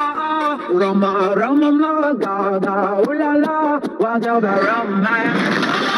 Roma, Roma, ga, ga, ooh la la, watch out the